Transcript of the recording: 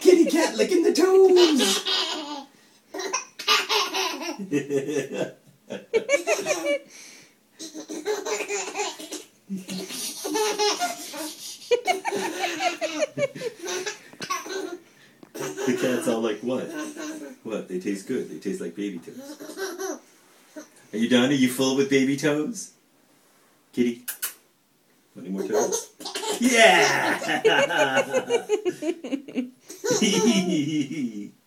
Kitty cat licking the toes. the cat's all like, what? What? They taste good. They taste like baby toes. Are you done? Are you full with baby toes? Kitty? Any more toes? Yeah!